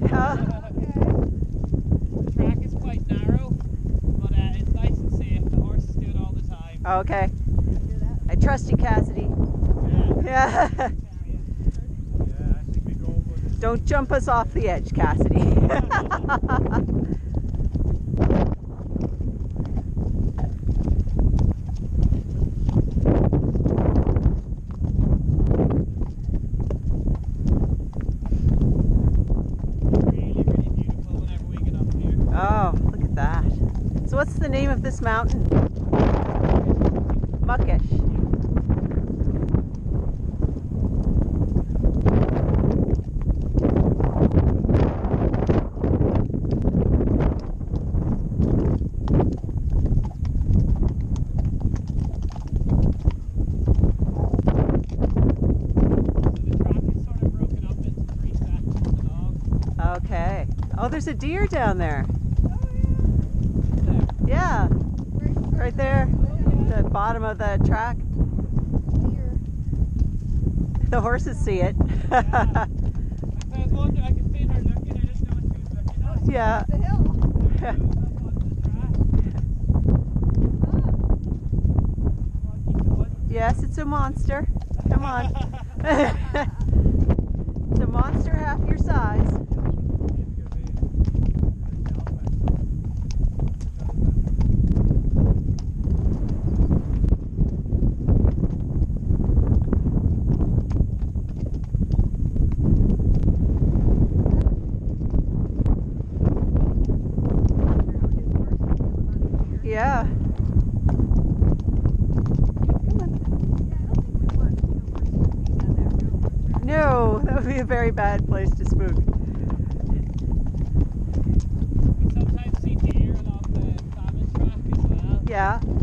yeah. The track is quite narrow, but uh, it's nice and safe. The horses do it all the time. Okay. I trust you, Cassidy. Yeah. Yeah. Yeah, I think we go over this. Don't jump us off the edge, Cassidy. the name of this mountain? Muckish. Okay. Oh, there's a deer down. There. Yeah, right there. The bottom of the track. The horses see it. Yeah. Yes, it's a monster. Come on. it's a monster half your size. Yeah. No, that would be a very bad place to spook. We sometimes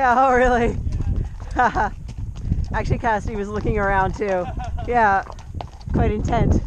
Yeah, oh really? Yeah. Actually, Cassidy was looking around too. Yeah, quite intent.